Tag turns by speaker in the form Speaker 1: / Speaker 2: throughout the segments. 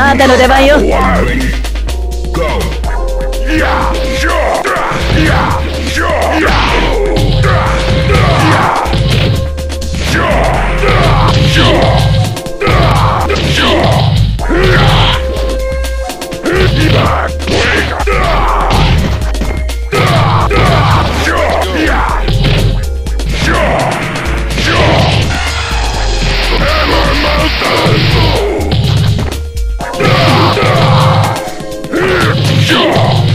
Speaker 1: Ah,
Speaker 2: te lo baño.
Speaker 1: Yeah!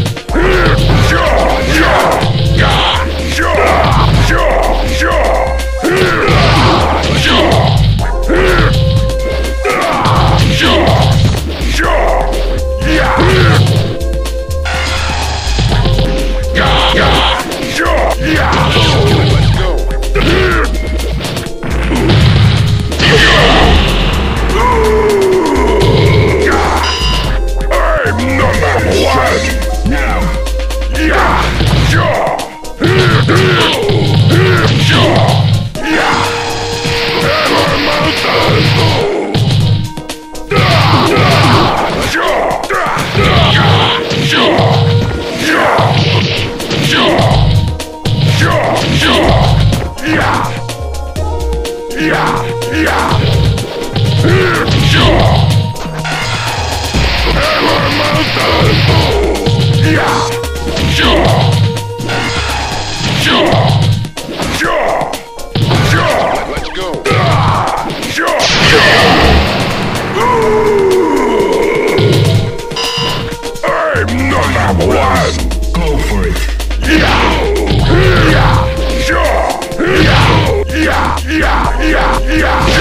Speaker 1: Yeah! Yeah!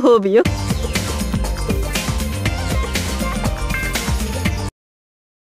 Speaker 3: ご褒美よ